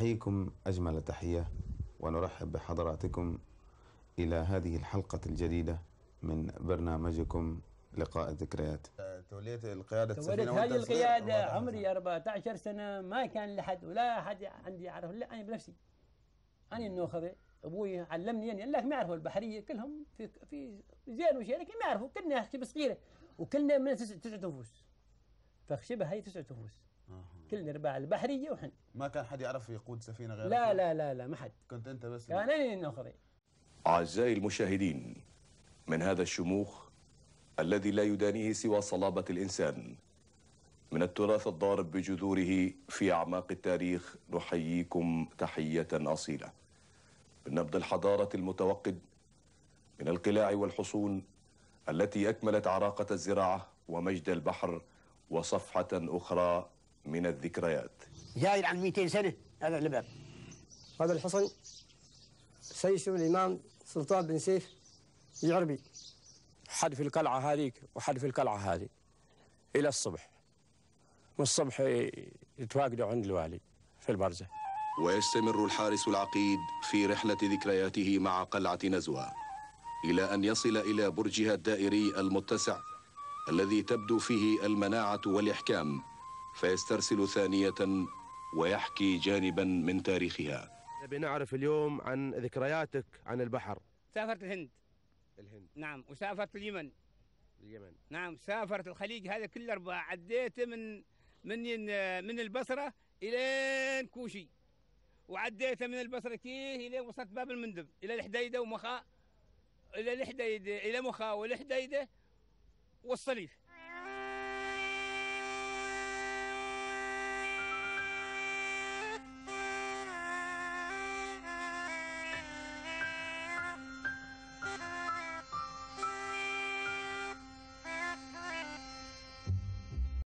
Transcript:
نحييكم أجمل تحية ونرحب بحضراتكم إلى هذه الحلقة الجديدة من برنامجكم لقاء الذكريات. توليت القيادة توليت هذه القيادة عمري 14 سنة ما كان لحد ولا أحد عندي يعرف لا أنا بنفسي. أنا النوخذة أبوي علمني يعني لك ما يعرفوا البحرية كلهم في في زين وشيء لكن ما يعرفوا كلنا خشبة صغيرة وكلنا من تسعة نفوس فخشبة هي تسعة نفوس كلنا رباع البحرية وحن ما كان حد يعرف يقود سفينة غيرك لا لا لا لا ما حد. كنت أنت بس؟ كان أنا النوخذة أعزائي المشاهدين من هذا الشموخ الذي لا يدانيه سوى صلابة الإنسان من التراث الضارب بجذوره في أعماق التاريخ نحييكم تحية أصيلة. من نبض الحضارة المتوقد من القلاع والحصون التي أكملت عراقة الزراعة ومجد البحر وصفحة أخرى من الذكريات. زايد عن 200 سنة هذا الباب. هذا الحصن سيسو الإمام سلطان بن سيف العربي. حد في القلعة هذيك وحد في القلعة هذه. إلى الصبح. والصبح يتواجدوا عند الوالي في البرزة. ويستمر الحارس العقيد في رحلة ذكرياته مع قلعة نزوة. إلى أن يصل إلى برجها الدائري المتسع الذي تبدو فيه المناعة والإحكام. فيسترسل ثانية ويحكي جانبا من تاريخها. بنعرف اليوم عن ذكرياتك عن البحر. سافرت الهند. الهند. نعم وسافرت اليمن. اليمن. نعم سافرت الخليج. هذا كله أربعة. عديت من من من البصرة إلى كوشي. وعديت من البصرة كيه إلى وصلت باب المندب إلى الحديدة ومخا إلى الحديدة إلى مخا والحديدة والصليف